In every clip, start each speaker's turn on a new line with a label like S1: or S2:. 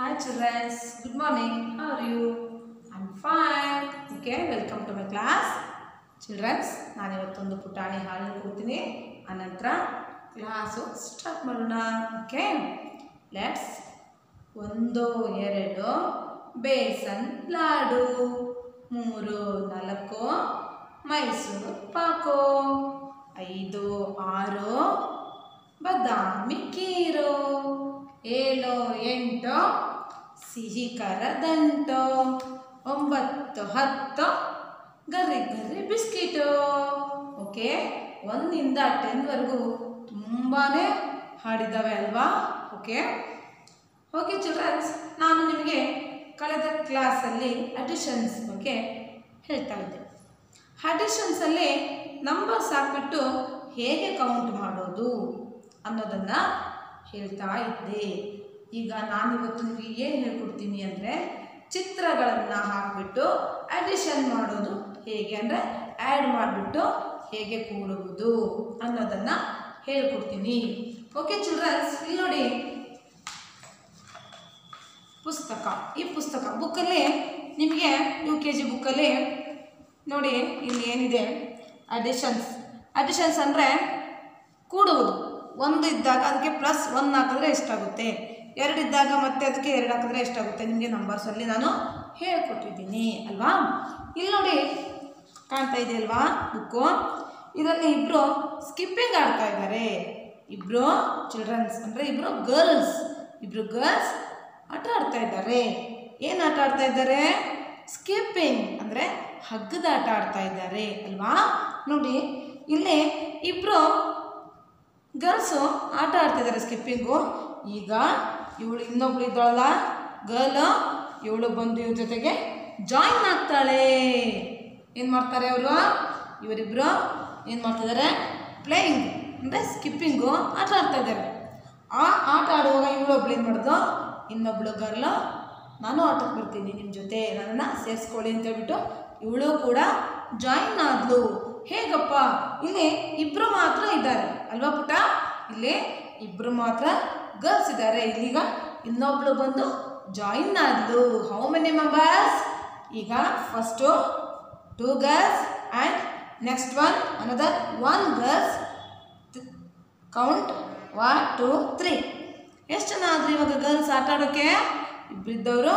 S1: Hi children, good morning. How are you? I'm fine. Okay, welcome to my class. Childrens ನಾನಿವತ್ತೊಂದು ಪುಟಾಣಿ ಹಾಡನ್ನು ಕೊಡ್ತೀನಿ ಆನಂತರ class start ಮಾಡೋಣ okay let's ಒಂದು ಎರಡು ಬೇಸನ್ ಲಾಡು ಮೂರು ನಾಲ್ಕು ಮೈಸೂರು ಪಾಕು ಐದು ಆರು ಬದಾಮಿ ಕೀರು ಏಳು ಎಂಟು ಸಿಹಿ ಕರದಂಟು. ಒಂಬತ್ತು, ಹತ್ತು. ಗರಿ ಗರಿ ಬಿಸ್ಕಿಟು. ಓಕೆ, ಒಂದಿಂದ ಟೆನ್ವರೆಗೂ ತುಂಬಾ ಹಾಡಿದ್ದಾವೆ ಅಲ್ವಾ? ಓಕೆ ಓಕೆ ಚಿಲ್ಡ್ರನ್ಸ್ ನಾನು ನಿಮಗೆ ಕಳೆದ ಕ್ಲಾಸಲ್ಲಿ ಅಡಿಷನ್ಸ್ ಬಗ್ಗೆ ಹೇಳ್ತಾ ಇದ್ದೆ. ಅಡಿಷನ್ಸಲ್ಲಿ ನಂಬರ್ಸ್ ಹಾಕ್ಬಿಟ್ಟು ಹೇಗೆ ಕೌಂಟ್ ಮಾಡೋದು ಅನ್ನೋದನ್ನು ಹೇಳ್ತಾ ಇದ್ದೆ. ಈಗ ನಾನಿವತ್ತು ನಿಮಗೆ ಏನು ಹೇಳ್ಕೊಡ್ತೀನಿ ಅಂದರೆ ಚಿತ್ರಗಳನ್ನು ಹಾಕಿಬಿಟ್ಟು ಅಡಿಷನ್ ಮಾಡೋದು ಹೇಗೆ ಅಂದರೆ ಆ್ಯಡ್ ಮಾಡಿಬಿಟ್ಟು ಹೇಗೆ ಕೂಡುವುದು ಅನ್ನೋದನ್ನು ಹೇಳ್ಕೊಡ್ತೀನಿ. ಓಕೆ ಚಿಲ್ಡ್ರನ್ಸ್ ಇಲ್ಲಿ ನೋಡಿ. ಪುಸ್ತಕ. ಈ ಪುಸ್ತಕ ಬುಕ್ಕಲ್ಲಿ ನಿಮಗೆ ಯು ಕೆ ಜಿ ಬುಕ್ಕಲ್ಲಿ ನೋಡಿ ಇಲ್ಲಿ ಏನಿದೆ? ಅಡಿಷನ್ಸ್ ಅಡಿಷನ್ಸ್ ಅಂದರೆ ಕೂಡುವುದು. ಒಂದು ಇದ್ದಾಗ ಅದಕ್ಕೆ ಪ್ಲಸ್ ಒನ್ ಹಾಕಿದ್ರೆ ಎಷ್ಟಾಗುತ್ತೆ? ಎರಡು ಇದ್ದಾಗ ಮತ್ತೆ ಅದಕ್ಕೆ ಎರಡು ಹಾಕಿದ್ರೆ ಎಷ್ಟಾಗುತ್ತೆ? ನಿಮಗೆ ನಂಬರ್ಸಲ್ಲಿ ನಾನು ಹೇಳ್ಕೊಟ್ಟಿದ್ದೀನಿ, ಅಲ್ವಾ? ಇಲ್ಲಿ ನೋಡಿ ಕಾಣ್ತಾ ಇದೆ ಅಲ್ವಾ ಬುಕ್ಕು ಇದರಲ್ಲಿ ಇಬ್ಬರು ಸ್ಕಿಪ್ಪಿಂಗ್ ಆಡ್ತಾ ಇದ್ದಾರೆ. ಇಬ್ಬರು ಚಿಲ್ಡ್ರನ್ಸ್ ಅಂದರೆ ಇಬ್ಬರು ಗರ್ಲ್ಸ್ ಇಬ್ಬರು ಗರ್ಲ್ಸ್ ಆಟ ಆಡ್ತಾ ಇದ್ದಾರೆ. ಏನು ಆಟ ಆಡ್ತಾ ಇದ್ದಾರೆ? ಸ್ಕಿಪ್ಪಿಂಗ್ ಅಂದರೆ ಹಗ್ಗದ ಆಟ ಆಡ್ತಾ ಇದ್ದಾರೆ, ಅಲ್ವಾ? ನೋಡಿ, ಇಲ್ಲಿ ಇಬ್ಬರು ಗರ್ಲ್ಸು ಆಟ ಆಡ್ತಿದ್ದಾರೆ ಸ್ಕಿಪ್ಪಿಂಗು ಈಗ ಇವಳು ಇನ್ನೊಬ್ಳು ಇದ್ದಾಳಲ್ಲ? ಗರ್ಲ್? ಇವಳು ಬಂದು ಇವ್ರ ಜೊತೆಗೆ ಜಾಯಿನ್ ಆಗ್ತಾಳೆ. ಏನು ಮಾಡ್ತಾರೆ ಅವರು ಇವರಿಬ್ಬರು ಏನು ಮಾಡ್ತಿದ್ದಾರೆ ಪ್ಲೇಯಿಂಗ್ ಅಂದರೆ ಸ್ಕಿಪ್ಪಿಂಗು ಆಟ ಆಡ್ತಾ ಇದ್ದಾರೆ ಆ ಆಟ ಆಡುವಾಗ ಇವಳೊಬ್ಳು ಏನು ಮಾಡ್ದು? ಇನ್ನೊಬ್ಳು ಗರ್ಲು, ನಾನು ಆಟಕ್ಕೆ ಬರ್ತೀನಿ ನಿಮ್ಮ ಜೊತೆ, ನನ್ನನ್ನು ಸೇರಿಸ್ಕೊಳ್ಳಿ ಅಂತ ಹೇಳ್ಬಿಟ್ಟು ಇವಳು ಕೂಡ ಜಾಯಿನ್ ಆದ್ಲು. ಹೇಗಪ್ಪ? ಇಲ್ಲಿ ಇಬ್ಬರು ಮಾತ್ರ ಇದ್ದಾರೆ. ಅಲ್ವಾ ಪುಟ ಇಲ್ಲಿ ಇಬ್ಬರು ಮಾತ್ರ ಗರ್ಲ್ಸ್ ಇದ್ದಾರೆ. ಇಲ್ಲಿಗ ಇನ್ನೊಬ್ಳು ಬಂದು ಜಾಯಿನ್ ಆದ್ಲು. ಹೌ ಮೆನಿ ಮೆಂಬರ್ಸ್ ಈಗ first two girls and next one another one girls count one two three ಎಷ್ಟು ಜನ ಆದ್ರು ಇವಾಗ ಗರ್ಲ್ಸ್ ಆಟ ಆಡೋಕ್ಕೆ ಇಬ್ಬರಿದ್ದವರು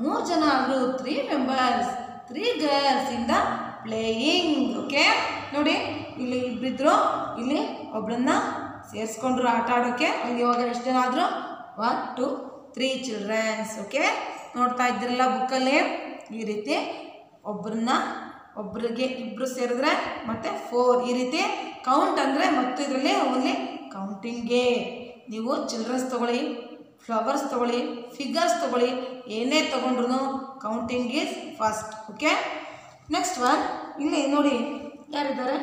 S1: ಮೂರು ಜನ ಆದರು three members three girls the playing okay ನೋಡಿ, ಇಲ್ಲಿ ಇಬ್ಬರಿದ್ರು ಇಲ್ಲಿ ಒಬ್ಳನ್ನ ಸೇರಿಸ್ಕೊಂಡ್ರು ಆಟ ಆಡೋಕ್ಕೆ ಇವಾಗ ಎಷ್ಟು ಜನ one two three childrens okay ನೋಡ್ತಾ ಇದ್ದಿರಲ್ಲ ಬುಕ್ಕಲ್ಲಿ ಈ ರೀತಿ ಒಬ್ಬರನ್ನ ಒಬ್ಬರಿಗೆ ಇಬ್ಬರು ಸೇರಿದ್ರೆ ಮತ್ತು ಫೋರ್ ಈ ರೀತಿ ಕೌಂಟ್ ಅಂದರೆ ಮತ್ತು ಇದರಲ್ಲಿ ಓನ್ಲಿ ಕೌಂಟಿಂಗೇ ನೀವು ಚಿಲ್ಡ್ರನ್ಸ್ ತೊಗೊಳ್ಳಿ ಫ್ಲವರ್ಸ್ ತೊಗೊಳ್ಳಿ ಫಿಗರ್ಸ್ ತೊಗೊಳ್ಳಿ, ಏನೇ ತೊಗೊಂಡ್ರು counting is first okay next one ಇಲ್ಲಿ ನೋಡಿ, ಯಾರಿದ್ದಾರೆ?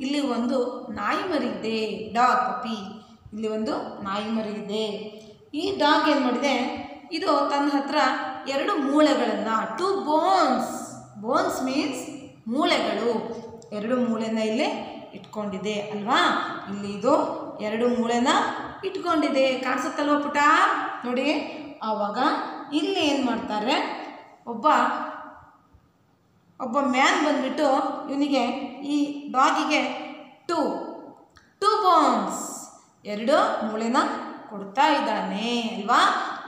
S1: ಇಲ್ಲಿ ಒಂದು ನಾಯಿ ಮರಿ ಇದೆ ಡಾಗ್ ಪಪಿ. ಇಲ್ಲಿ ಒಂದು ನಾಯಿ ಮರಿ ಇದೆ ಈ ಡಾಗ್ ಏನು ಮಾಡಿದೆ? ಇದು ತನ್ನ ಹತ್ರ ಎರಡು ಮೂಳೆಗಳನ್ನು ಟು ಬೋನ್ಸ್ ಬೋನ್ಸ್ ಮೀನ್ಸ್ ಮೂಳೆಗಳು. ಎರಡು ಮೂಳೆನ ಇಲ್ಲಿ ಇಟ್ಕೊಂಡಿದೆ, ಅಲ್ವಾ? ಇಲ್ಲಿ ಇದು ಎರಡು ಮೂಳೆನ ಇಟ್ಕೊಂಡಿದೆ. ಕಾಣಿಸುತ್ತಲ್ವ ಪುಟ? ನೋಡಿ, ಆವಾಗ ಇಲ್ಲಿ ಏನು ಮಾಡ್ತಾರೆ? ಒಬ್ಬ ಒಬ್ಬ ಮ್ಯಾನ್ ಬಂದ್ಬಿಟ್ಟು ಇವನಿಗೆ ಈ ಡಾಗಿಗೆ ಟೂ ಟೂ ಬೋನ್ಸ್ ಎರಡು ಮೂಳೆನ ಕೊಡ್ತಾ ಇದ್ದಾನೆ, ಅಲ್ವಾ?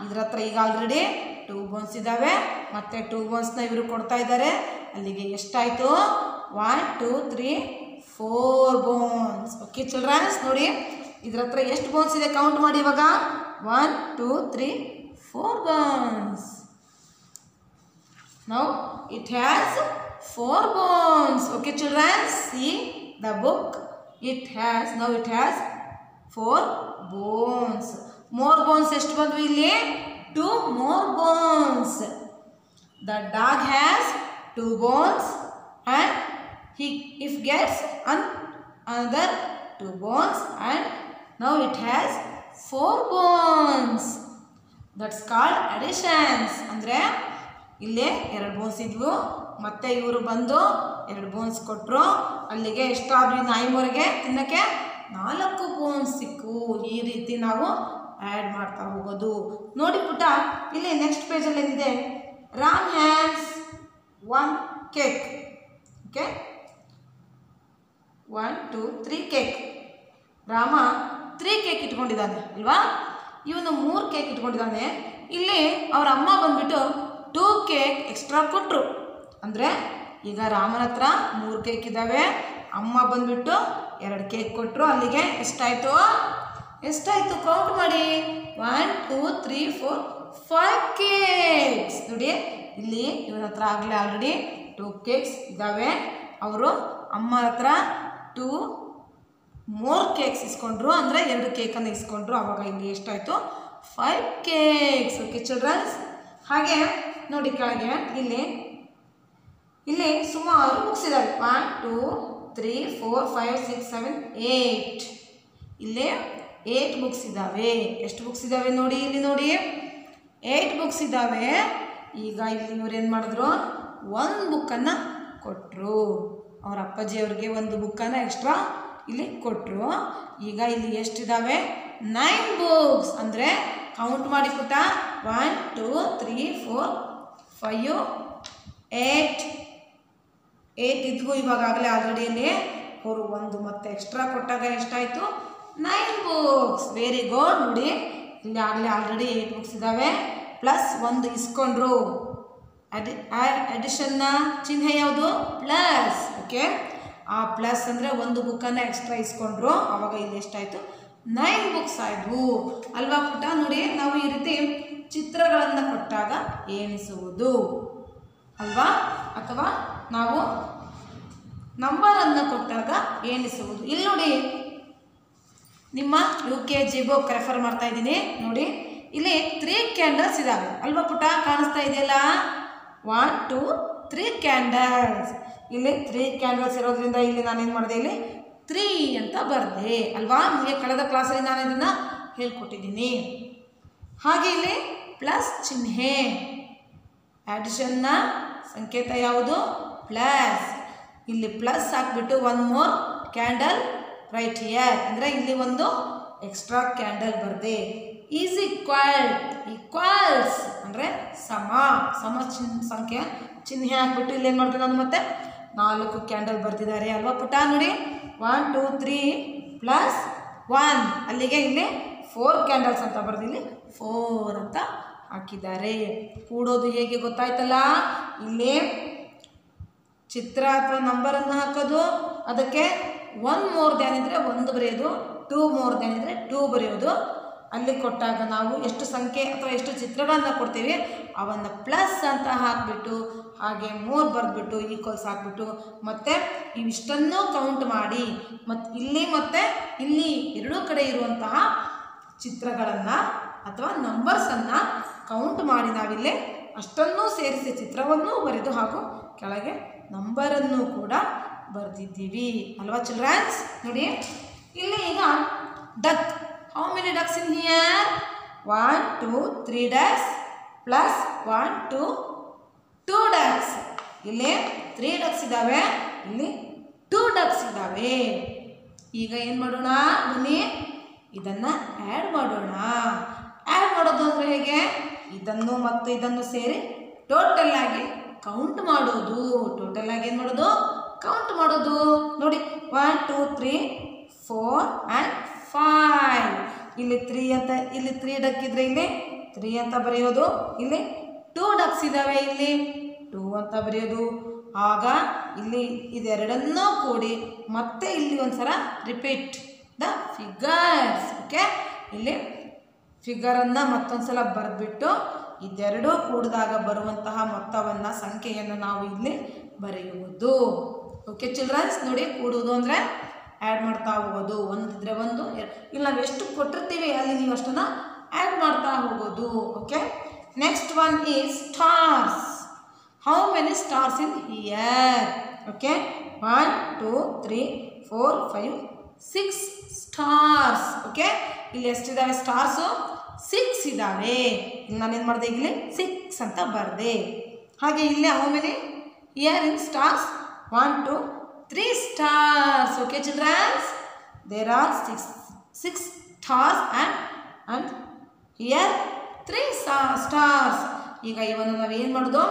S1: ಇದ್ರ ಹತ್ರ ಈಗ ಆಲ್ರೆಡಿ ಟೂ ಬೋನ್ಸ್ ಇದ್ದಾವೆ. ಮತ್ತು ಟೂ ಬೋನ್ಸ್ನ ಇವರು ಕೊಡ್ತಾ ಇದ್ದಾರೆ. ಅಲ್ಲಿಗೆ ಎಷ್ಟಾಯಿತು? One two three four bones okay childrens ನೋಡಿ. ಇದ್ರ ಹತ್ರ ಎಷ್ಟು ಬೋನ್ಸ್ ಇದೆ ಕೌಂಟ್ ಮಾಡಿ ಇವಾಗ. One two three four bones now it has four bones. Okay, children, see the book. It has now it has four bones. More bones ಎಷ್ಟು ಬಂದ್ವು ಇಲ್ಲಿ two more bones the dog has two bones and he if gets an another two bones and now it has four bones that's called additions ಅಂದರೆ ಇಲ್ಲೇ ಎರಡು bones ಇದ್ವು ಮತ್ತೆ ಇವರು ಬಂದು ಎರಡು ಬೋನ್ಸ್ ಕೊಟ್ಟರು ಅಲ್ಲಿಗೆ ಎಷ್ಟಾದ್ರೂ ನಾಯಿ ಮೂರಿಗೆ ತಿನ್ನಕ್ಕೆ ನಾಲ್ಕು ಬೋನ್ಸ್ ಸಿಕ್ಕು. ಈ ರೀತಿ ನಾವು ಆ್ಯಡ್ ಮಾಡ್ತಾ ಹೋಗೋದು. ನೋಡಿ ಪುಟ ಇಲ್ಲಿ ನೆಕ್ಸ್ಟ್ ಪೇಜಲ್ಲಿ ಏನಿದೆ? Ram has one cake okay one two three cake Rama three cake ಇಟ್ಕೊಂಡಿದ್ದಾನೆ, ಅಲ್ವಾ? ಇವನು ಮೂರು ಕೇಕ್ ಇಟ್ಕೊಂಡಿದ್ದಾನೆ. ಇಲ್ಲಿ ಅವ್ರ ಅಮ್ಮ ಬಂದ್ಬಿಟ್ಟು ಟೂ ಕೇಕ್ ಎಕ್ಸ್ಟ್ರಾ ಕೊಟ್ಟರು ಅಂದರೆ ಈಗ ರಾಮನ ಹತ್ರ ಮೂರು ಕೇಕ್ ಇದ್ದಾವೆ ಅಮ್ಮ ಬಂದ್ಬಿಟ್ಟು ಎರಡು ಕೇಕ್ ಕೊಟ್ಟರು ಅಲ್ಲಿಗೆ ಎಷ್ಟಾಯಿತು? ಎಷ್ಟಾಯಿತು? ಕೌಂಟ್ ಮಾಡಿ. One two three four five cakes ನೋಡಿ, ಇಲ್ಲಿ ಇವರ ಹತ್ರ ಆಗಲೇ ಆಲ್ರೆಡಿ ಟೂ ಕೇಕ್ಸ್ ಇದ್ದಾವೆ ಅವರು ಅಮ್ಮ ಹತ್ರ ಟೂ ಮೋರ್ ಕೇಕ್ಸ್ ಇಸ್ಕೊಂಡ್ರು. ಅಂದರೆ ಎರಡು ಕೇಕನ್ನು ಇಸ್ಕೊಂಡ್ರು. ಆವಾಗ ಇಲ್ಲಿ ಎಷ್ಟಾಯಿತು? ಫೈವ್ ಕೇಕ್ಸ್ ಓಕೆ ಚಿಲ್ಡ್ರನ್ಸ್ ಹಾಗೆ, ನೋಡಿ ಕೆಳಗೆ, ಇಲ್ಲಿ ಇಲ್ಲಿ ಸುಮಾರು ಬುಕ್ಸ್ ಇದ್ದಾವೆ one two three four five six seven eight ಇಲ್ಲಿ ಏಯ್ಟ್ ಬುಕ್ಸ್ ಇದ್ದಾವೆ ಎಷ್ಟು ಬುಕ್ಸ್ ಇದ್ದಾವೆ ನೋಡಿ, ಇಲ್ಲಿ ನೋಡಿ. ಏಯ್ಟ್ ಬುಕ್ಸ್ ಇದ್ದಾವೆ ಈಗ ಇಲ್ಲಿ ಇವ್ರು ಏನು ಮಾಡಿದ್ರು? ಒಂದು ಬುಕ್ಕನ್ನು ಕೊಟ್ಟರು ಅವ್ರ ಅಪ್ಪಾಜಿಯವ್ರಿಗೆ ಒಂದು ಬುಕ್ಕನ್ನು ಎಕ್ಸ್ಟ್ರಾ ಇಲ್ಲಿ ಕೊಟ್ಟರು ಈಗ ಇಲ್ಲಿ ಎಷ್ಟಿದ್ದಾವೆ? ನೈನ್ ಬುಕ್ಸ್ ಅಂದರೆ ಕೌಂಟ್ ಮಾಡಿ ಪುಟ. One two three four five eight eight ಇದ್ವು ಇವಾಗಾಗಲೇ ಆಲ್ರೆಡಿಯಲ್ಲಿ ಅವರು ಒಂದು ಮತ್ತೆ ಎಕ್ಸ್ಟ್ರಾ ಕೊಟ್ಟಾಗ ಎಷ್ಟಾಯಿತು? ನೈನ್ ಬುಕ್ಸ್ ವೆರಿ ಗುಡ್ ನೋಡಿ, ಇಲ್ಲಿ ಆಗಲೇ ಆಲ್ರೆಡಿ ಏಯ್ಟ್ ಬುಕ್ಸ್ ಇದ್ದಾವೆ ಪ್ಲಸ್ ಒಂದು ಇಸ್ಕೊಂಡ್ರು. ಅಡಿ ಅಡಿಷನ್ನ ಚಿಹ್ನೆ ಯಾವುದು? ಪ್ಲಸ್ ಓಕೆ ಆ ಪ್ಲಸ್ ಅಂದರೆ ಒಂದು ಬುಕ್ಕನ್ನು ಎಕ್ಸ್ಟ್ರಾ ಇಸ್ಕೊಂಡ್ರು. ಆವಾಗ ಇಲ್ಲಿ ಎಷ್ಟಾಯಿತು? ನೈನ್ ಬುಕ್ಸ್ ಆಯಿತು. ಅಲ್ವಾ ಪುಟ? ನೋಡಿ, ನಾವು ಈ ರೀತಿ ಚಿತ್ರಗಳನ್ನು ಕೊಟ್ಟಾಗ ಎಣಿಸುವುದು ಅಲ್ವಾ? ಅಥವಾ ನಾವು ನಂಬರನ್ನು ಕೊಟ್ಟಾಗ ಎಣಿಸುವುದು. ಇಲ್ಲಿ ನೋಡಿ, ನಿಮ್ಮ U K G book refer ಮಾಡ್ತಾ ಇದ್ದೀನಿ. ನೋಡಿ, ಇಲ್ಲಿ ತ್ರೀ ಕ್ಯಾಂಡಲ್ಸ್ ಇದ್ದಾವೆ ಅಲ್ವಾ ಪುಟ ಕಾಣಿಸ್ತಾ ಇದೆಯಲ್ಲ? ಒನ್ ಟು ತ್ರೀ ಕ್ಯಾಂಡಲ್ಸ್ ಇಲ್ಲಿ ತ್ರೀ ಕ್ಯಾಂಡಲ್ಸ್ ಇರೋದ್ರಿಂದ ಇಲ್ಲಿ ನಾನೇನು ಮಾಡಿದೆ? ಇಲ್ಲಿ ತ್ರೀ ಅಂತ ಬರೆದೆ. ಅಲ್ವಾ? ನಿಮಗೆ ಕಳೆದ ಕ್ಲಾಸಲ್ಲಿ ನಾನು ಇದನ್ನು ಹೇಳ್ಕೊಟ್ಟಿದ್ದೀನಿ. ಹಾಗೆ ಇಲ್ಲಿ ಪ್ಲಸ್ ಚಿಹ್ನೆ. ಆಡಿಷನ್ನ ಸಂಕೇತ ಯಾವುದು? ಪ್ಲಸ್ ಇಲ್ಲಿ ಪ್ಲಸ್ ಹಾಕ್ಬಿಟ್ಟು one more candle right here ಅಂದರೆ ಇಲ್ಲಿ ಒಂದು ಎಕ್ಸ್ಟ್ರಾ ಕ್ಯಾಂಡಲ್ ಬರದೆ ಈಸ್ ಈಕ್ವಲ್ ಈಕ್ವಲ್ಸ್ ಅಂದರೆ ಸಮ ಸಮ ಚಿನ್, ಸಂಖ್ಯೆ, ಚಿಹ್ನೆ ಹಾಕ್ಬಿಟ್ಟು ಇಲ್ಲಿ ಏನು ಮಾಡ್ತೀನಿ ನಾನು ಮತ್ತೆ? ನಾಲ್ಕು ಕ್ಯಾಂಡಲ್ ಬರ್ತಿದ್ದಾರೆ ಅಲ್ವಾ ಪುಟ? ನೋಡಿ one two three plus one ಅಲ್ಲಿಗೆ ಇಲ್ಲಿ ಫೋರ್ ಕ್ಯಾಂಡಲ್ಸ್ ಅಂತ ಬರೆದಿಲ್ಲಿ ಫೋರ್ ಅಂತ ಹಾಕಿದ್ದಾರೆ. ಕೂಡೋದು ಹೇಗೆ ಗೊತ್ತಾಯ್ತಲ್ಲ? ಇಲ್ಲಿ ಚಿತ್ರ ಅಥವಾ ನಂಬರನ್ನು ಹಾಕೋದು, ಅದಕ್ಕೆ ಒನ್ ಮೋರ್ ದ್ಯಾನ್ ಇದ್ದರೆ ಒಂದು ಬರೆಯೋದು ಟೂ ಮೋರ್ ದ್ಯಾನ್ ಇದ್ದರೆ ಟೂ ಬರೆಯೋದು. ಅಲ್ಲಿ ಕೊಟ್ಟಾಗ ನಾವು ಎಷ್ಟು ಸಂಖ್ಯೆ ಅಥವಾ ಎಷ್ಟು ಚಿತ್ರಗಳನ್ನು ಕೊಡ್ತೀವಿ, ಅವನ್ನು ಪ್ಲಸ್ ಅಂತ ಹಾಕಿಬಿಟ್ಟು, ಹಾಗೆ ಮೋರ್ ಬರೆದ್ಬಿಟ್ಟು ಈಕ್ವಲ್ಸ್ ಹಾಕ್ಬಿಟ್ಟು ಮತ್ತು ಇವಿಷ್ಟನ್ನು ಕೌಂಟ್ ಮಾಡಿ ಮತ್ತು ಇಲ್ಲಿ ಮತ್ತು ಇಲ್ಲಿ ಎರಡೂ ಕಡೆ ಇರುವಂತಹ ಚಿತ್ರಗಳನ್ನು ಅಥವಾ ನಂಬರ್ಸನ್ನು ಕೌಂಟ್ ಮಾಡಿ ನಾವಿಲ್ಲಿ ಅಷ್ಟನ್ನೂ ಸೇರಿಸಿ ಚಿತ್ರವನ್ನು ಬರೆದು ಹಾಗೂ ಕೆಳಗೆ ನಂಬರನ್ನು ಕೂಡ ಬರೆದಿದ್ದೀವಿ. ಅಲ್ವಾ ಚಿಲ್ಡ್ರನ್ಸ್? ನೋಡಿ, ಇಲ್ಲಿ ಈಗ duck how many ducks in here one two three ducks plus one two two ducks ಇಲ್ಲಿ ತ್ರೀ ಡಕ್ಸ್ ಇದ್ದಾವೆ, ಇಲ್ಲಿ ಟೂ ಡಕ್ಸ್ ಇದ್ದಾವೆ. ಈಗ ಏನು ಮಾಡೋಣ? ಬನ್ನಿ. ಇದನ್ನು ಆ್ಯಡ್ ಮಾಡೋಣ. ಆ್ಯಡ್ ಮಾಡೋದು ಅಂದರೆ ಹೇಗೆ? ಇದನ್ನು ಮತ್ತು ಇದನ್ನು ಸೇರಿ ಟೋಟಲ್ ಆಗಿ ಕೌಂಟ್ ಮಾಡೋದು ಟೋಟಲ್ ಆಗಿ ಏನು ಮಾಡೋದು? ಕೌಂಟ್ ಮಾಡೋದು. ನೋಡಿ one two three four and five ಇಲ್ಲಿ ತ್ರೀ ಅಂತ, ಇಲ್ಲಿ ತ್ರೀ ಡಕ್ ಇದ್ರೆ ಇಲ್ಲಿ ತ್ರೀ ಅಂತ ಬರೆಯೋದು. ಇಲ್ಲಿ ಟೂ ಡಕ್ಸ್ ಇದ್ದಾವೆ ಇಲ್ಲಿ. ಟೂ ಅಂತ ಬರೆಯೋದು. ಆಗ ಇಲ್ಲಿ ಇದೆರಡನ್ನೂ ಕೂಡಿ ಮತ್ತೆ ಇಲ್ಲಿ ಒಂದ್ಸಲ ರಿಪೀಟ್ ದ ಫಿಗರ್ಸ್ ಓಕೆ ಇಲ್ಲಿ ಫಿಗರನ್ನು ಮತ್ತೊಂದು ಸಲ ಬರೆದ್ಬಿಟ್ಟು ಇದೆರಡೂ ಕೂಡಿದಾಗ ಬರುವಂತಹ ಮೊತ್ತವನ್ನು ಸಂಖ್ಯೆಯನ್ನು ನಾವು ಇಲ್ಲಿ ಬರೆಯುವುದು. ಓಕೆ ಚಿಲ್ಡ್ರನ್ಸ್ ನೋಡಿ ಕೂಡುವುದು ಅಂದರೆ ಆ್ಯಡ್ ಮಾಡ್ತಾ ಹೋಗೋದು. ಒಂದಿದ್ರೆ ಒಂದು ಇಲ್ಲಿ ನಾವು ಎಷ್ಟು ಕೊಟ್ಟಿರ್ತೀವಿ ಅಲ್ಲಿ ನೀವು ಅಷ್ಟನ್ನು ಆ್ಯಡ್ ಮಾಡ್ತಾ ಹೋಗೋದು. Okay next one is stars how many stars in here okay one two three four five six stars okay ಇಲ್ಲಿ ಎಷ್ಟಿದ್ದಾವೆ ಸ್ಟಾರ್ಸು ಸಿಕ್ಸ್ ಇದ್ದಾವೆ ನಾನು ನಾನೇನು ಮಾಡಿದೆ ಇಲ್ಲಿ ಸಿಕ್ಸ್ ಅಂತ ಬರೆದೆ. ಹಾಗೆ ಇಲ್ಲೇ ಆಮೇಲೆ here in stars one two three stars okay childrens there are six six stars and and here three stars ಈಗ ಇವನ್ನು ನಾವೇನು ಮಾಡೋದು?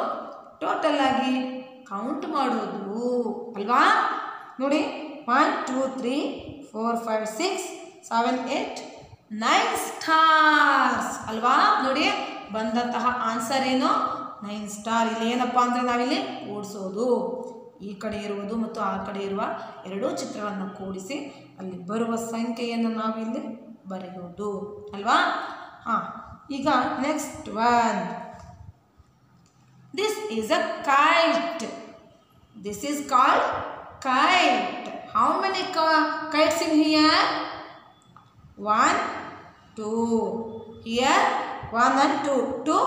S1: ಟೋಟಲ್ ಆಗಿ ಕೌಂಟ್ ಮಾಡೋದು. ಅಲ್ವಾ? ನೋಡಿ one two three four five six seven eight nine stars ಅಲ್ವಾ? ನೋಡಿ, ಬಂದಂತಹ ಆನ್ಸರ್ ಏನು? ನೈನ್ ಸ್ಟಾರ್ ಇಲ್ಲಿ ಏನಪ್ಪ ಅಂದರೆ ನಾವಿಲ್ಲಿ ಕೂಡಿಸೋದು. ಈ ಕಡೆ ಇರುವುದು ಮತ್ತು ಆ ಕಡೆ ಇರುವ ಎರಡೂ ಚಿತ್ರಗಳನ್ನು ಕೂಡಿಸಿ ಅಲ್ಲಿ ಬರುವ ಸಂಖ್ಯೆಯನ್ನು ನಾವಿಲ್ಲಿ ಬರೆಯೋದು. ಅಲ್ವಾ? ಹಾಂ, ಈಗ next one this is a kite this is called kite how many kites in here one two here one and two two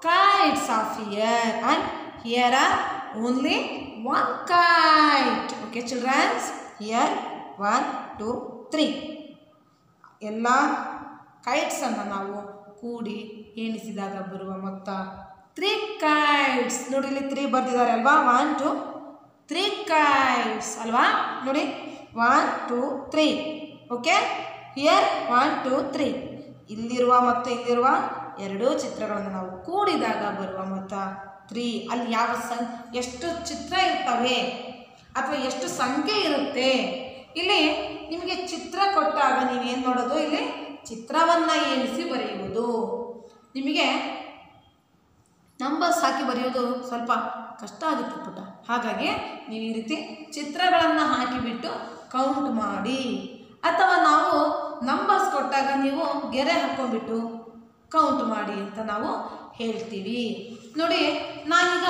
S1: kites of here and here are only one kite okay children here one two three ಎಲ್ಲ ಕೈಟ್ಸನ್ನು ನಾವು ಕೂಡಿ ಎಣಿಸಿದಾಗ ಬರುವ ಮೊತ್ತ three kites ನೋಡಿ ಇಲ್ಲಿ three ಬರ್ತಿದ್ದಾರೆ ಅಲ್ವಾ one two three kites ಅಲ್ವಾ ನೋಡಿ one two three okay here one two three ಇಲ್ಲಿರುವ ಮತ್ತು ಇಲ್ಲಿರುವ ಎರಡೂ ಚಿತ್ರಗಳನ್ನು ನಾವು ಕೂಡಿದಾಗ ಬರುವ ಮೊತ್ತ ತ್ರೀ ಅಲ್ಲಿ ಯಾವ ಸಂ, ಎಷ್ಟು ಚಿತ್ರ ಇರ್ತವೆ? ಅಥವಾ ಎಷ್ಟು ಸಂಖ್ಯೆ ಇರುತ್ತೆ? ಇಲ್ಲಿ ನಿಮಗೆ ಚಿತ್ರ ಕೊಟ್ಟಾಗ ನೀವೇನು ನೋಡೋದು ಇಲ್ಲಿ ಚಿತ್ರವನ್ನು ಎಣಿಸಿ ಬರೆಯುವುದು. ನಿಮಗೆ ನಂಬರ್ಸ್ ಹಾಕಿ ಬರೆಯೋದು ಸ್ವಲ್ಪ ಕಷ್ಟ ಆಗುತ್ತೆ ಪುಟ. ಹಾಗಾಗಿ ನೀವು ಈ ರೀತಿ ಚಿತ್ರಗಳನ್ನು ಹಾಕಿಬಿಟ್ಟು ಕೌಂಟ್ ಮಾಡಿ. ಅಥವಾ ನಾವು ನಂಬರ್ಸ್ ಕೊಟ್ಟಾಗ ನೀವು ಗೆರೆ ಹಾಕ್ಕೊಂಡ್ಬಿಟ್ಟು ಕೌಂಟ್ ಮಾಡಿ ಅಂತ ನಾವು ಹೇಳ್ತೀವಿ. ನೋಡಿ, ನಾನೀಗ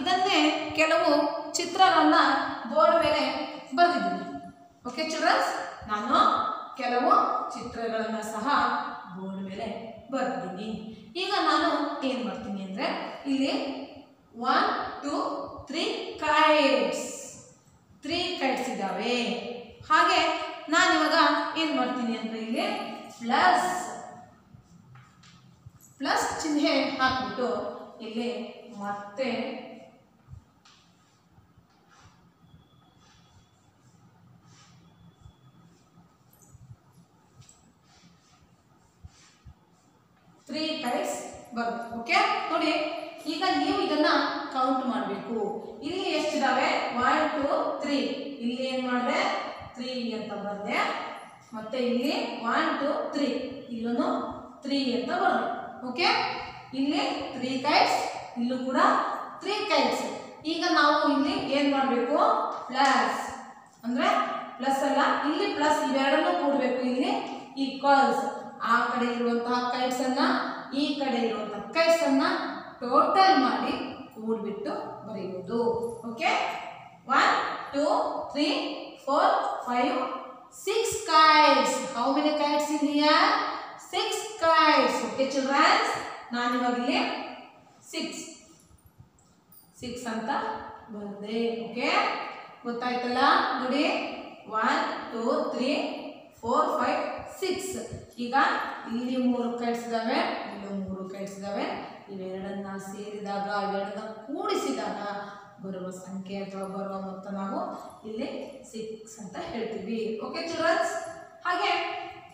S1: ಇದನ್ನೇ ಕೆಲವು ಚಿತ್ರಗಳನ್ನ ಬೋರ್ಡ್ ಮೇಲೆ ಬರೆದಿದ್ದೀನಿ. ಓಕೆ ಚಿಲ್ಡ್ರನ್ಸ್ ನಾನು ಕೆಲವು ಚಿತ್ರಗಳನ್ನು ಸಹ ಬೋರ್ಡ್ ಮೇಲೆ ಬರ್ತೀನಿ ಈಗ ನಾನು ಏನು ಮಾಡ್ತೀನಿ ಅಂದರೆ, ಇಲ್ಲಿ one two three kites three kites ಇದ್ದಾವೆ ಹಾಗೆ ನಾನಿವಾಗ ಏನು ಮಾಡ್ತೀನಿ ಅಂದರೆ ಇಲ್ಲಿ ಪ್ಲಸ್ ಪ್ಲಸ್ ಚಿಹ್ನೆ ಹಾಕ್ಬಿಟ್ಟು ಇಲ್ಲಿ ಮತ್ತೆ ತ್ರೀ ಟೈಸ್ ಬರುತ್ತೆ. ಓಕೆ ನೋಡಿ, ಈಗ ನೀವು ಇದನ್ನ ಕೌಂಟ್ ಮಾಡಬೇಕು. ಇಲ್ಲಿ ಎಷ್ಟಿದಾವೆ? ಒನ್ ಟು ತ್ರೀ ಇಲ್ಲಿ ಏನು ಮಾಡಿದೆ? ತ್ರೀ ಅಂತ ಬರೆದೆ ಮತ್ತೆ ಇಲ್ಲಿ ಒನ್ ಟು ತ್ರೀ ಇಲ್ಲೂ ತ್ರೀ ಅಂತ ಬರೋದು ಓಕೆ ಇಲ್ಲಿ ತ್ರೀ ಕೈಟ್ಸ್ ಇಲ್ಲೂ ಕೂಡ ತ್ರೀ ಕೈಟ್ಸ್ ಈಗ ನಾವು ಇಲ್ಲಿ ಏನು ಮಾಡಬೇಕು? ಪ್ಲಸ್ ಅಂದರೆ ಪ್ಲಸ್ ಅಲ್ಲ, ಇಲ್ಲಿ ಪ್ಲಸ್ ಇವೆರಡನ್ನೂ ಕೂಡಬೇಕು ಇಲ್ಲಿ. ಈಕ್ವಲ್ಸ್ ಆ ಕಡೆ ಇರುವಂತಹ ಕೈಟ್ಸನ್ನು ಈ ಕಡೆ ಇರುವಂತಹ ಕೈಟ್ಸನ್ನು ಟೋಟಲ್ ಮಾಡಿ ಕೂಡಿಬಿಟ್ಟು ಬರೆಯುವುದು okay one two three four five six kites how many kites in here six kites okay childrens ನಾನು ಇವಾಗ ಇಲ್ಲಿ ಸಿಕ್ಸ್ ಸಿಕ್ಸ್ ಅಂತ ಬಂದೆ. ಓಕೆ ಗೊತ್ತಾಯ್ತಲ್ಲ? ನೋಡಿ. One two three four five six ಈಗ ಇಲ್ಲಿ ಮೂರು ಕೈಟ್ಸ್ ಇದಾವೆ. ಇಲ್ಲಿ ಮೂರು ಕೈಟ್ಸ್ ಇದಾವೆ. ಇವೆರಡನ್ನ ಸೇರಿದಾಗ, ಇವೆರಡನ್ನ ಕೂಡಿಸಿದಾಗ ಬರುವ ಸಂಖ್ಯೆ ಅಥವಾ ಬರುವ ಮೊತ್ತ ನಾವು ಇಲ್ಲಿ ಸಿಕ್ಸ್ ಅಂತ ಹೇಳ್ತೀವಿ. ಓಕೆ ಚಿಲ್ಡ್ರನ್ಸ್ ಹಾಗೆ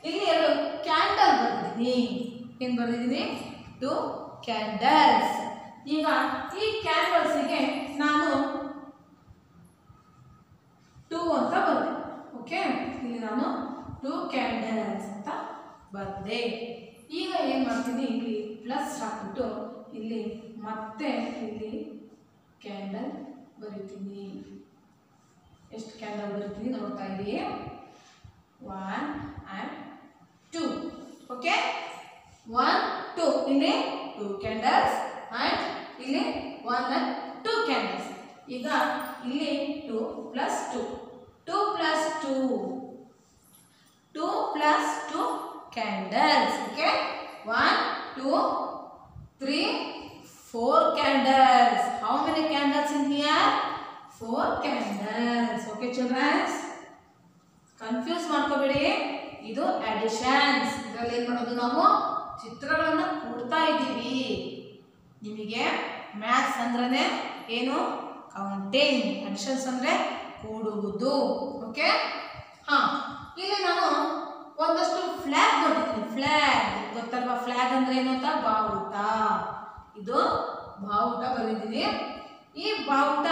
S1: ಇಲ್ಲಿ ಎರಡು ಕ್ಯಾಂಡಲ್ ಬರ್ತೀನಿ ಏನು ಬರ್ತಿದ್ದೀನಿ ಟು ಕ್ಯಾಂಡಲ್ಸ್ ಈಗ ಈ ಕ್ಯಾಂಡಲ್ಸಿಗೆ ನಾನು ಟೂ ಅಂತ ಬರೆದೆ. ಓಕೆ ಇಲ್ಲಿ ನಾನು ಟೂ ಕ್ಯಾಂಡಲ್ಸ್ ಅಂತ ಬರೆದೆ. ಈಗ ಏನು ಮಾಡ್ತೀನಿ? ಇಲ್ಲಿ ಪ್ಲಸ್ ಹಾಕ್ಬಿಟ್ಟು ಇಲ್ಲಿ ಮತ್ತೆ ಇಲ್ಲಿ ಕ್ಯಾಂಡಲ್ ಬರಿತೀನಿ. ಎಷ್ಟು ಕ್ಯಾಂಡಲ್ ಬರಿತೀನಿ ನೋಡ್ತಾ ಇದ್ದೀವಿ one and two okay one two ಇಲ್ಲಿ ಟೂ ಕ್ಯಾಂಡಲ್ಸ್ ಆ್ಯಂಡ್ ಇಲ್ಲಿ ಒನ್ ಆ್ಯಂಡ್ ಟೂ ಕ್ಯಾಂಡಲ್ಸ್ ಈಗ ಇಲ್ಲಿ two plus two two plus two two plus two candles okay one two three four candles How many candles in here? Four candles. Okay, children. Confuse ಮಾಡ್ಕೋಬೇಡಿ. ಇದು additions ಇದರಲ್ಲಿ ಏನು ಮಾಡೋದು ನಾವು? ಚಿತ್ರಗಳನ್ನು ಕೊಡ್ತಾ ಇದ್ದೀವಿ. ನಿಮಗೆ ಮ್ಯಾಥ್ಸ್ ಅಂದ್ರೆ ಏನು? ಕೌಂಟಿಂಗ್ ಅಡಿಷನ್ಸ್ ಅಂದ್ರೆ ಕೂಡುವುದು. ಓಕೆ ಹಾ ಇಲ್ಲಿ ನಾನು ಒಂದಷ್ಟು ಫ್ಲಾಗ್ ಬರ್ತಿದ್ದೀನಿ ಫ್ಲಾಗ್ ಗೊತ್ತಲ್ವಾ? ಫ್ಲಾಗ್ ಅಂದ್ರೆ ಏನು ಅಂತ? ಬಾವುಟ. ಇದು ಬಾವುಟ ಬರೆದಿದ್ದೀನಿ ಈ ಬಾವುಟ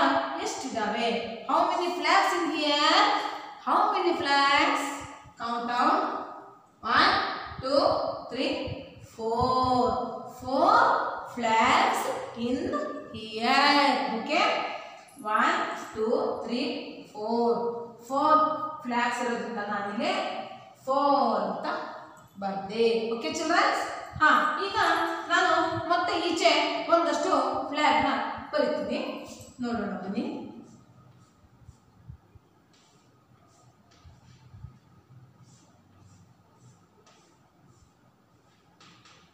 S1: ಎಷ್ಟಿದಾವೆ? How many flags in here how many flags count out one two three four four flags in here okay one two three four four flags ಇರೋದ್ರಿಂದ ನಾನಿಲ್ಲಿ ಫೋರ್ ಅಂತ ಬರ್ದೆ. ಓಕೆ ಚಿಲ್ಡ್ರನ್ಸ್ ಹಾ, ಈಗ ನಾನು ಮತ್ತೆ ಈಚೆ ಒಂದಷ್ಟು ಫ್ಲಾಗ್ನ ಬರಿತೀನಿ. ನೋಡೋಣ ಬನ್ನಿ.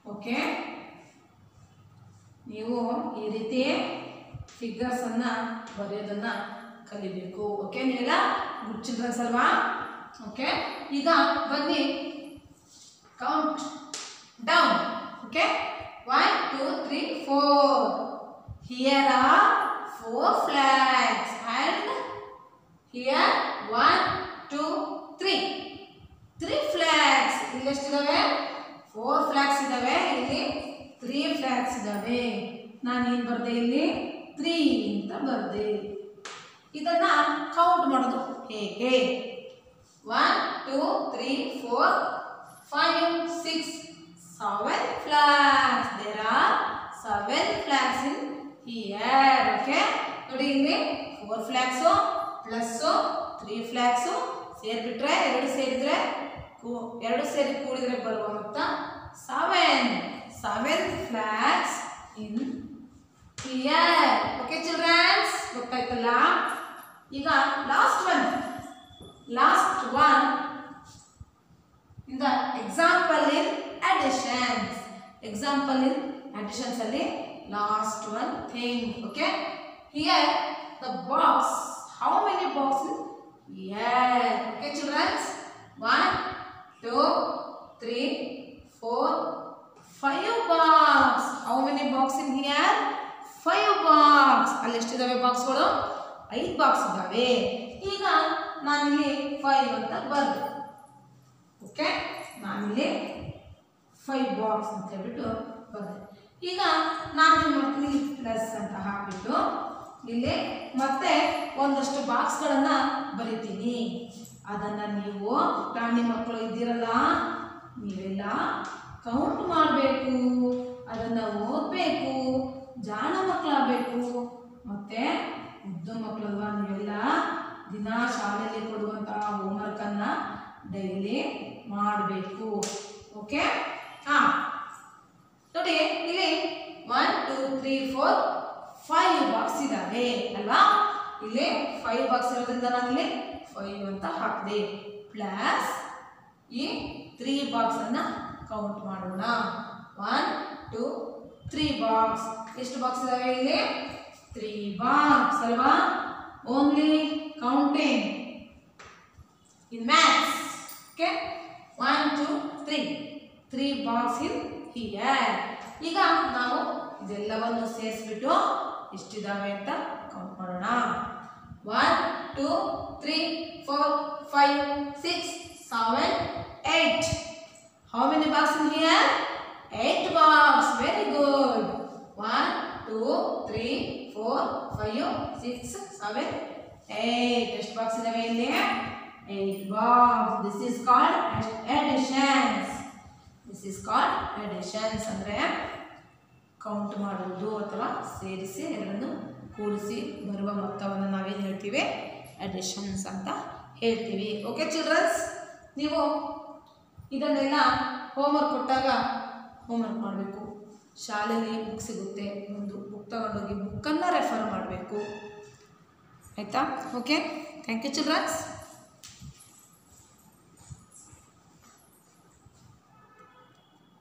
S1: ಓಕೆ ನೀವು ಈ ರೀತಿ ಫಿಗರ್ಸ್ ಅನ್ನ ಬರೆಯೋದನ್ನ ಕಲಿಬೇಕು. ಓಕೆ ನೀವೆಲ್ಲ ಗುಡ್ ಓಕೆ ಈಗ ಬನ್ನಿ. Count down okay one two three four here are four flags and here one two three three flags ಇಲ್ಲಿ ಎಷ್ಟಿದಾವೆ? ಫೋರ್ ಫ್ಲಾಗ್ಸ್ ಇದಾವೆ. ಇಲ್ಲಿ ತ್ರೀ ಫ್ಲಾಗ್ಸ್ ಇದಾವೆ. ನಾನು ಏನು ಬರೆದೆ ಇಲ್ಲಿ? ತ್ರೀ ಅಂತ ಬರೆದೆ. ಇದನ್ನ ಕೌಂಟ್ ಮಾಡೋದು ಹೇಗೆ? One two three four five six seven flags there are seven flags in here okay ನೋಡಿ ಇಲ್ಲಿ four flags plus three flags ಸೇರಿಬಿಟ್ರೆ ಎರಡು ಸೇರಿದ್ರೆ ಎರಡು ಸೇರಿ ಕೂಡಿದ್ರೆ ಬರುವ ಮೊತ್ತ seven seven flags in here okay childrens ಗೊತ್ತಾಯ್ತಲ್ಲ? ಈಗ ಲಾಸ್ಟ್ ಒನ್ ಲಾಸ್ಟ್ ಒನ್ ಇಂದ example in additions example in additions ಅಲ್ಲಿ last one thing okay here the box how many box in here okay childrens one two three four five box how many box in here five box ಅಲ್ಲಿ ಎಷ್ಟಿದಾವೆ ಬಾಕ್ಸ್ಗಳು ಐದು box ಇದ್ದಾವೆ ಈಗ ನಾನಿಲ್ಲಿ five ಅಂತ ಬರ್ದೆ okay ನಾನಿಲ್ಲಿ ಫೈವ್ ಬಾಕ್ಸ್ ಅಂತ ಹೇಳ್ಬಿಟ್ಟು ಬರುತ್ತೆ. ಈಗ ನಾನು ಮಾಡ್ತೀನಿ? ಪ್ಲಸ್ ಅಂತ ಹಾಕಿಬಿಟ್ಟು ಇಲ್ಲಿ ಮತ್ತೆ ಒಂದಷ್ಟು ಬಾಕ್ಸ್ಗಳನ್ನು ಬರಿತೀನಿ. ಅದನ್ನು ನೀವು ಪ್ರಾಣಿ ಮಕ್ಕಳು ಇದ್ದೀರಲ್ಲ, ನೀವೆಲ್ಲ ಕೌಂಟ್ ಮಾಡಬೇಕು. ಅದನ್ನು ಓದಬೇಕು. ಜಾಣ ಮಕ್ಕಳಾಗಬೇಕು ಮತ್ತೆ ಉದ್ದ ಮಕ್ಕಳಲ್ವಾ ನೀವೆಲ್ಲ? ದಿನ ಶಾಲೆಯಲ್ಲಿ ಕೊಡುವಂತಹ ಹೋಮ್ವರ್ಕನ್ನು ಡೈಲಿ ಮಾಡಬೇಕು. ಓಕೆ ಹಾಂ. ನೋಡಿ, ಇಲ್ಲಿ one two three four five box ಇದ್ದಾವೆ ಅಲ್ವಾ? ಇಲ್ಲಿ ಫೈವ್ ಬಾಕ್ಸ್ ಇರೋದ್ರಿಂದ ಇಲ್ಲಿ ಫೈವ್ ಅಂತ ಹಾಕಿದೆ. ಪ್ಲಸ್ ಈ ತ್ರೀ ಬಾಕ್ಸ್ ಅನ್ನ ಕೌಂಟ್ ಮಾಡೋಣ. ಒನ್ ಟೂ ತ್ರೀ ಬಾಕ್ಸ್ ಎಷ್ಟು ಬಾಕ್ಸ್ ಇದಾವೆ ಇಲ್ಲಿ? ತ್ರೀ ಬಾಕ್ಸ್ ಅಲ್ವಾ? Only counting in maths okay one two three. Three box in here. ಈಗ ನಾವು ಇದೆಲ್ಲವನ್ನು ಸೇರಿಸ್ಬಿಟ್ಟು ಎಷ್ಟಿದಾವೆ ಅಂತ ಕೌಂಟ್ ಮಾಡೋಣ one two three four five six seven eight how many box in here eight box very good one two three four five six seven eight ಎಷ್ಟು box ಇದಾವೆ ಇಲ್ಲಿ? Eight box this is called additions this is call additions ಅಂದರೆ count ಮಾಡುವುದು ಅಥವಾ ಸೇರಿಸಿ ಎರಡನ್ನು ಕೂಡಿಸಿ ಬರುವ ಮೊತ್ತವನ್ನು ನಾವೇನು ಹೇಳ್ತೀವಿ? ಅಡಿಷನ್ಸ್ ಅಂತ ಹೇಳ್ತೀವಿ. ಓಕೆ ಚಿಲ್ಡ್ರನ್ಸ್ ನೀವು ಇದನ್ನೆಲ್ಲ ಹೋಮ್ವರ್ಕ್ ಕೊಟ್ಟಾಗ ಹೋಮ್ವರ್ಕ್ ಮಾಡಬೇಕು. ಶಾಲೆಯಲ್ಲಿ ಬುಕ್ ಸಿಗುತ್ತೆ. ಒಂದು ಬುಕ್ ತಗೊಂಡೋಗಿ ಬುಕ್ಕನ್ನು ರೆಫರ್ ಮಾಡಬೇಕು. ಆಯಿತಾ? Okay thank you children's